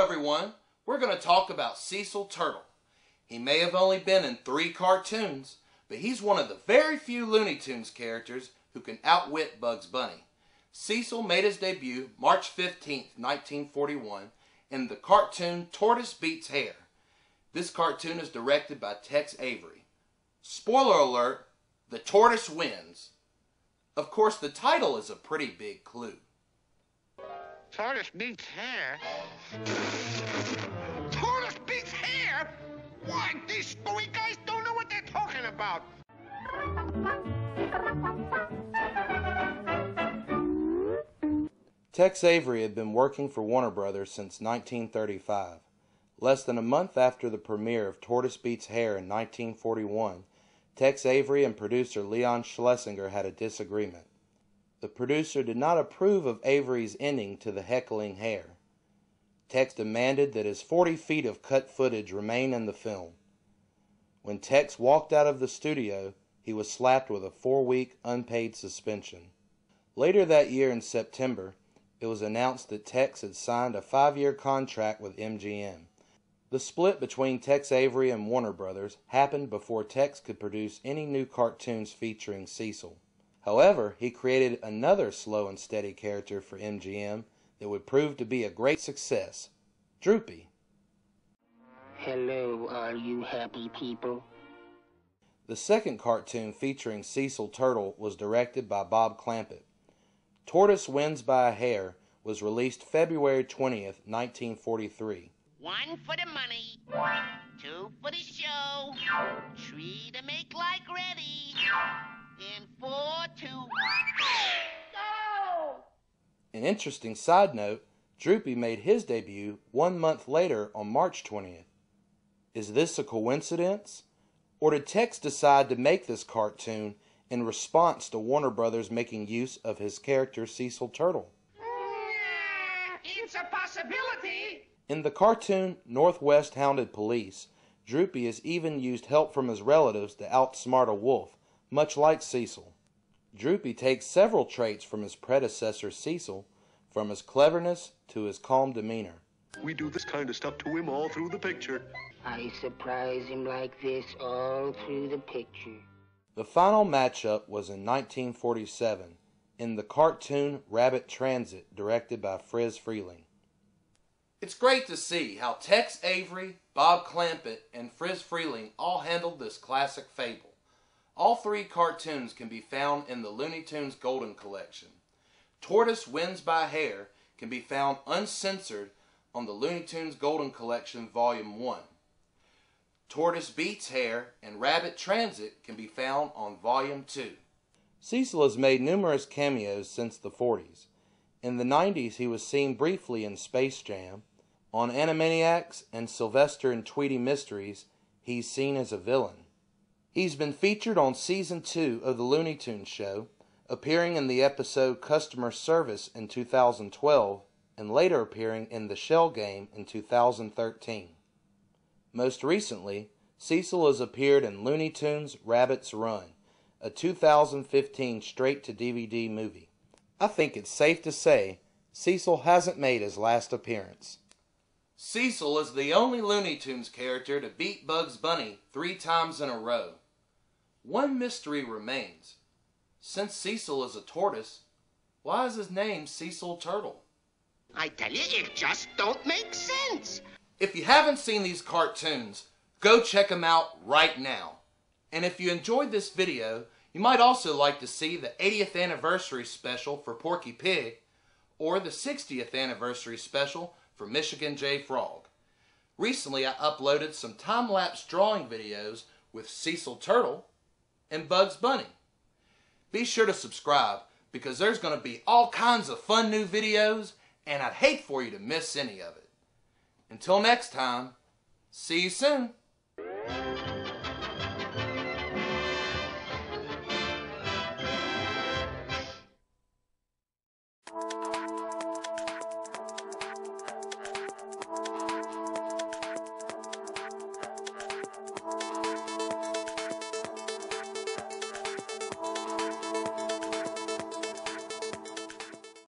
everyone. We're going to talk about Cecil Turtle. He may have only been in three cartoons, but he's one of the very few Looney Tunes characters who can outwit Bugs Bunny. Cecil made his debut March 15, 1941, in the cartoon Tortoise Beats Hare. This cartoon is directed by Tex Avery. Spoiler alert, the tortoise wins. Of course, the title is a pretty big clue. Tortoise beats hare. Tortoise beats hare? Why, these spooky guys don't know what they're talking about. Tex Avery had been working for Warner Brothers since 1935. Less than a month after the premiere of Tortoise Beats Hare in 1941, Tex Avery and producer Leon Schlesinger had a disagreement. The producer did not approve of Avery's ending to the heckling hare. Tex demanded that his 40 feet of cut footage remain in the film. When Tex walked out of the studio, he was slapped with a four week unpaid suspension. Later that year in September, it was announced that Tex had signed a five year contract with MGM. The split between Tex Avery and Warner Brothers happened before Tex could produce any new cartoons featuring Cecil. However, he created another slow and steady character for MGM that would prove to be a great success Droopy. Hello, all you happy people. The second cartoon featuring Cecil Turtle was directed by Bob Clampett. Tortoise Wins by a Hare was released February 20th, 1943. One for the money, two for the show, three to make like ready, and four to go! An interesting side note Droopy made his debut one month later on March 20th. Is this a coincidence? Or did Tex decide to make this cartoon in response to Warner Brothers making use of his character Cecil Turtle? It's a possibility. In the cartoon Northwest Hounded Police, Droopy has even used help from his relatives to outsmart a wolf, much like Cecil. Droopy takes several traits from his predecessor Cecil, from his cleverness to his calm demeanor. We do this kind of stuff to him all through the picture. I surprise him like this all through the picture. The final matchup was in 1947 in the cartoon Rabbit Transit, directed by Friz Freleng. It's great to see how Tex Avery, Bob Clampett, and Friz Freleng all handled this classic fable. All three cartoons can be found in the Looney Tunes Golden Collection. Tortoise Wins by Hare can be found uncensored on the Looney Tunes Golden Collection Volume 1. Tortoise Beats Hare and Rabbit Transit can be found on Volume 2. Cecil has made numerous cameos since the 40s. In the 90s, he was seen briefly in Space Jam. On Animaniacs and Sylvester and Tweety Mysteries, he's seen as a villain. He's been featured on season 2 of the Looney Tunes show, appearing in the episode Customer Service in 2012 and later appearing in The Shell Game in 2013. Most recently, Cecil has appeared in Looney Tunes Rabbit's Run, a 2015 straight to DVD movie. I think it's safe to say Cecil hasn't made his last appearance. Cecil is the only Looney Tunes character to beat Bugs Bunny three times in a row. One mystery remains. Since Cecil is a tortoise, why is his name Cecil Turtle? I tell you, it just don't make sense. If you haven't seen these cartoons, go check them out right now. And if you enjoyed this video, you might also like to see the 80th anniversary special for Porky Pig or the 60th anniversary special for Michigan J. Frog. Recently, I uploaded some time-lapse drawing videos with Cecil Turtle and Bugs Bunny. Be sure to subscribe because there's going to be all kinds of fun new videos and I'd hate for you to miss any of it. Until next time, see you soon.